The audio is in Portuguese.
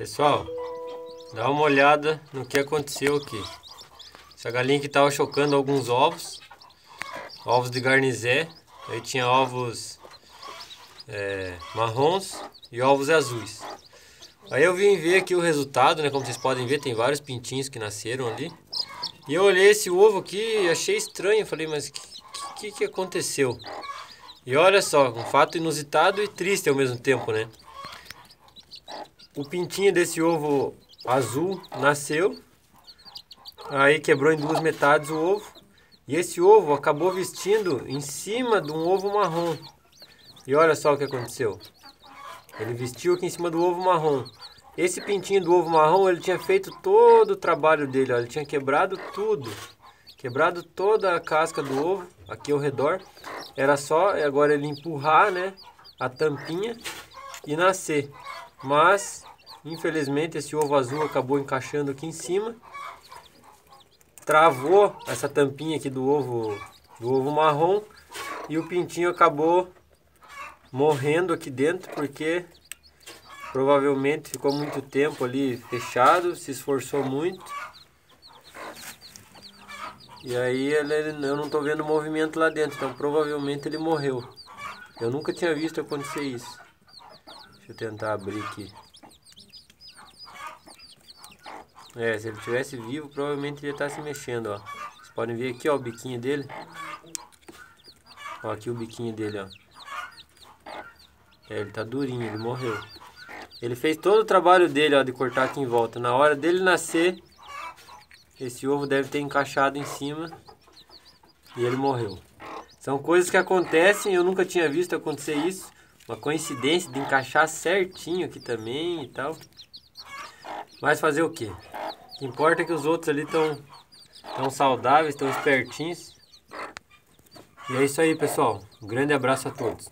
Pessoal, dá uma olhada no que aconteceu aqui. Essa galinha que estava chocando alguns ovos, ovos de garnizé, aí tinha ovos é, marrons e ovos azuis. Aí eu vim ver aqui o resultado, né? Como vocês podem ver, tem vários pintinhos que nasceram ali. E eu olhei esse ovo aqui e achei estranho. Falei, mas o que, que, que aconteceu? E olha só, um fato inusitado e triste ao mesmo tempo, né? O pintinho desse ovo azul nasceu, aí quebrou em duas metades o ovo, e esse ovo acabou vestindo em cima de um ovo marrom. E olha só o que aconteceu. Ele vestiu aqui em cima do ovo marrom. Esse pintinho do ovo marrom, ele tinha feito todo o trabalho dele, ó, ele tinha quebrado tudo. Quebrado toda a casca do ovo aqui ao redor. Era só agora ele empurrar, né, a tampinha e nascer. Mas, infelizmente, esse ovo azul acabou encaixando aqui em cima. Travou essa tampinha aqui do ovo, do ovo marrom. E o pintinho acabou morrendo aqui dentro porque provavelmente ficou muito tempo ali fechado, se esforçou muito. E aí ele, eu não estou vendo movimento lá dentro, então provavelmente ele morreu. Eu nunca tinha visto acontecer isso. Deixa eu tentar abrir aqui. É, se ele tivesse vivo, provavelmente ele ia estar se mexendo, ó. Vocês podem ver aqui, ó, o biquinho dele. Ó, aqui o biquinho dele, ó. É, ele tá durinho, ele morreu. Ele fez todo o trabalho dele, ó, de cortar aqui em volta. Na hora dele nascer, esse ovo deve ter encaixado em cima e ele morreu. São coisas que acontecem, eu nunca tinha visto acontecer isso. Uma coincidência de encaixar certinho aqui também e tal. Mas fazer o que? O que importa é que os outros ali estão tão saudáveis, estão espertinhos. E é isso aí, pessoal. Um grande abraço a todos.